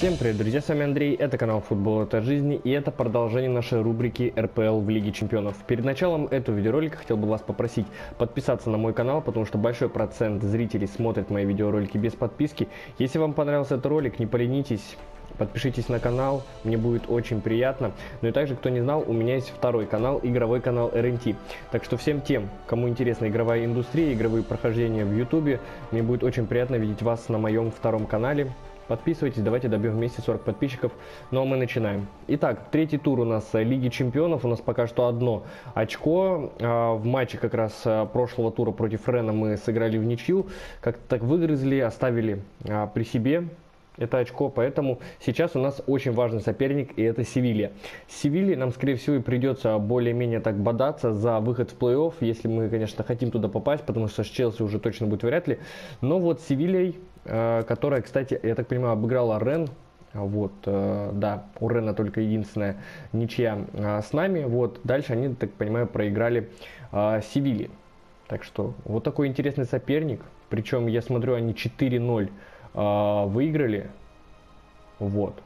Всем привет, друзья, с вами Андрей, это канал Футбол это жизни и это продолжение нашей рубрики РПЛ в Лиге Чемпионов. Перед началом этого видеоролика хотел бы вас попросить подписаться на мой канал, потому что большой процент зрителей смотрит мои видеоролики без подписки. Если вам понравился этот ролик, не поленитесь, Подпишитесь на канал, мне будет очень приятно. Ну и также, кто не знал, у меня есть второй канал, игровой канал RNT. Так что всем тем, кому интересна игровая индустрия, игровые прохождения в YouTube, мне будет очень приятно видеть вас на моем втором канале. Подписывайтесь, давайте добьем вместе 40 подписчиков. Ну а мы начинаем. Итак, третий тур у нас э, Лиги Чемпионов. У нас пока что одно очко. А, в матче как раз э, прошлого тура против Рена мы сыграли в ничью. Как-то так выгрызли, оставили а, при себе это очко, поэтому сейчас у нас очень важный соперник, и это Севилья. С нам, скорее всего, и придется более-менее так бодаться за выход в плей-офф, если мы, конечно, хотим туда попасть, потому что с Челси уже точно будет вряд ли. Но вот с Севильей, которая, кстати, я так понимаю, обыграла Рен, вот, э, да, у Рена только единственная ничья э, с нами. Вот, дальше они, так понимаю, проиграли э, Севилье. Так что вот такой интересный соперник. Причем я смотрю, они 4-0 э, выиграли. Вот.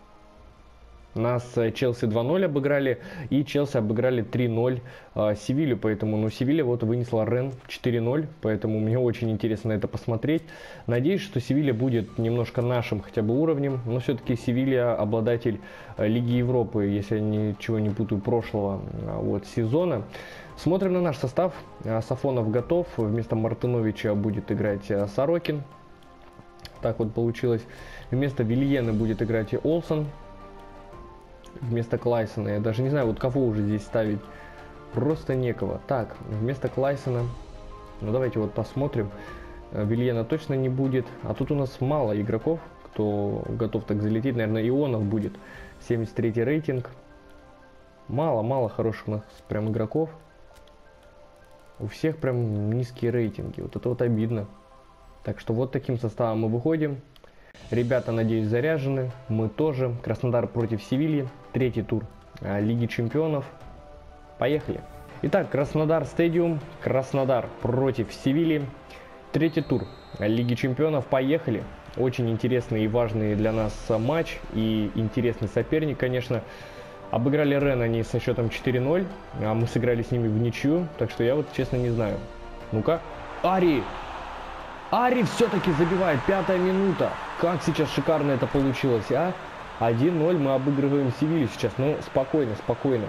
Нас э, Челси 2-0 обыграли и Челси обыграли 3-0 э, Севилью, поэтому, ну, Севилья вот вынесла Рен 4-0, поэтому мне очень интересно это посмотреть. Надеюсь, что Севилья будет немножко нашим хотя бы уровнем, но все-таки Севилья обладатель э, Лиги Европы, если я ничего не путаю, прошлого вот, сезона. Смотрим на наш состав. Сафонов готов, вместо Мартыновича будет играть Сорокин, так вот получилось. Вместо Вильена будет играть и Олсон. Вместо Клайсона. Я даже не знаю, вот кого уже здесь ставить. Просто некого. Так, вместо Клайсона. Ну давайте вот посмотрим. Э, Вильена точно не будет. А тут у нас мало игроков, кто готов так залететь. Наверное, Ионов будет. 73 рейтинг. Мало-мало хороших у нас прям игроков. У всех прям низкие рейтинги. Вот это вот обидно. Так что вот таким составом мы выходим. Ребята, надеюсь, заряжены. Мы тоже. Краснодар против Севильи. Третий тур а, Лиги Чемпионов. Поехали. Итак, Краснодар Стадиум. Краснодар против Севильи. Третий тур Лиги Чемпионов. Поехали. Очень интересный и важный для нас матч. И интересный соперник, конечно. Обыграли Рен они со счетом 4-0. А мы сыграли с ними в ничью. Так что я вот честно не знаю. Ну-ка. Ари! Ари все-таки забивает. Пятая минута. Как сейчас шикарно это получилось, а? 1-0 мы обыгрываем Севилью сейчас. Ну, спокойно, спокойно.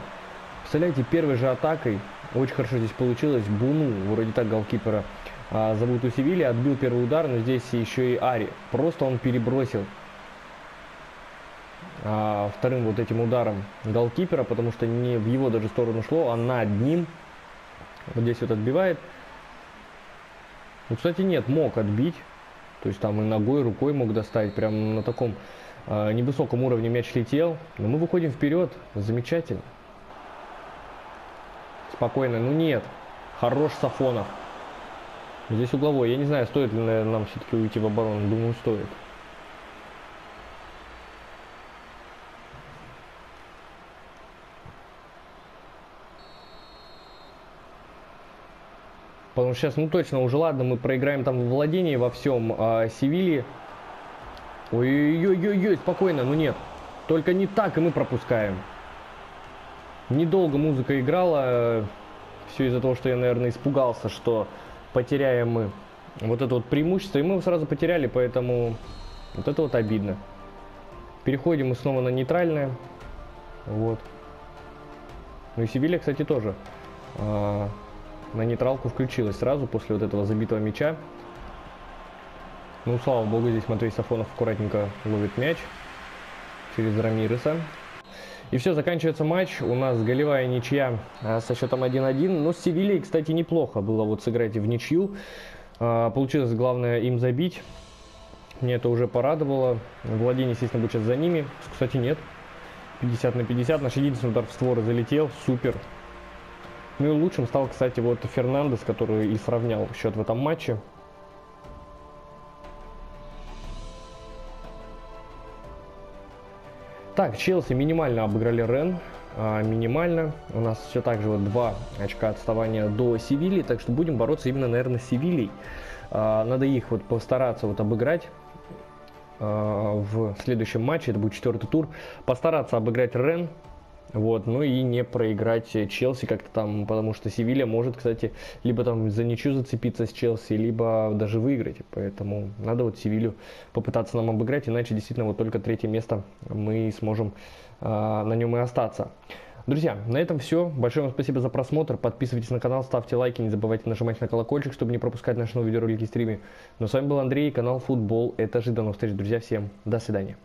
Представляете, первой же атакой, очень хорошо здесь получилось, Буну, вроде так голкипера а, зовут у Севильи, отбил первый удар, но здесь еще и Ари. Просто он перебросил а, вторым вот этим ударом голкипера, потому что не в его даже сторону шло, а над ним. Вот здесь вот отбивает. Ну, кстати, нет, мог отбить. То есть там и ногой, и рукой мог достать. Прям на таком э, невысоком уровне мяч летел. Но мы выходим вперед. Замечательно. Спокойно. Ну нет. Хорош Сафонов. Здесь угловой. Я не знаю, стоит ли наверное, нам все-таки уйти в оборону. Думаю, стоит. Потому что сейчас, ну точно, уже ладно, мы проиграем там в владении во всем а, Севильи. Ой-ой-ой-ой, спокойно, ну нет. Только не так, и мы пропускаем. Недолго музыка играла. Все из-за того, что я, наверное, испугался, что потеряем мы вот это вот преимущество. И мы его сразу потеряли, поэтому вот это вот обидно. Переходим мы снова на нейтральное. Вот. Ну и Севилья, кстати, тоже. На нейтралку включилась сразу после вот этого забитого мяча. Ну, слава богу, здесь Матвей Сафонов аккуратненько ловит мяч через Рамиреса. И все, заканчивается матч. У нас голевая ничья а, со счетом 1-1. Но с Севильей, кстати, неплохо было вот сыграть в ничью. А, получилось, главное, им забить. Мне это уже порадовало. Владение, естественно, будет сейчас за ними. Кстати, нет. 50 на 50. Наш единственный удар в створ залетел. Супер. Ну и лучшим стал, кстати, вот Фернандес, который и сравнял счет в этом матче. Так, Челси минимально обыграли Рен. А, минимально. У нас все так же вот два очка отставания до Севильи, так что будем бороться именно, наверное, с Севильей. А, надо их вот постараться вот обыграть. в следующем матче, это будет четвертый тур, постараться обыграть Рен, вот, ну и не проиграть Челси как-то там, потому что Севилья может, кстати, либо там за ничью зацепиться с Челси, либо даже выиграть. Поэтому надо вот Севилью попытаться нам обыграть, иначе действительно вот только третье место мы сможем э, на нем и остаться. Друзья, на этом все. Большое вам спасибо за просмотр. Подписывайтесь на канал, ставьте лайки, не забывайте нажимать на колокольчик, чтобы не пропускать наши новые видеоролики и стримы. Ну, с вами был Андрей, канал Футбол. Это же до новых встреч, друзья. Всем до свидания.